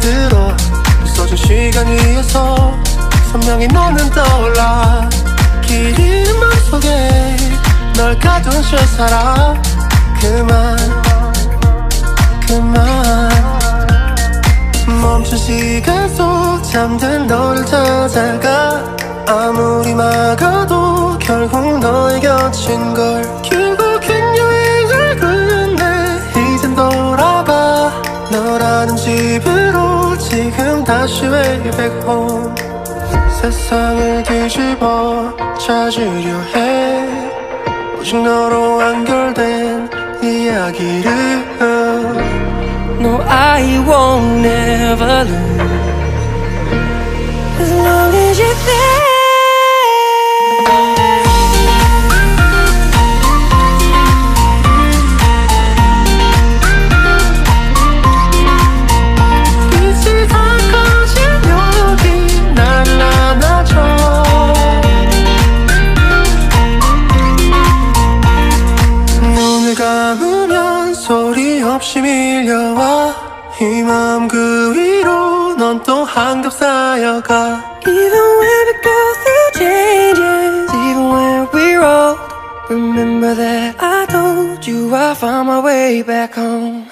들어. 있어준 시간 위에서 선명히 너는 떠올라. 길이 맘속에 널 가둔 채 살아 그만 그만. 멈춘 시간 속 잠든 너를 찾아가. 아무리 막아도 결국 너의 곁인 걸 지금 다시 way back home 세상을 뒤집어 찾으려 해 오직 너로 완결된 이야기를 No I won't never lose 이 마음 그 위로 넌 또 한겹 쌓여가 Even when we go through changes Even when we're old Remember that I told you I found my way back home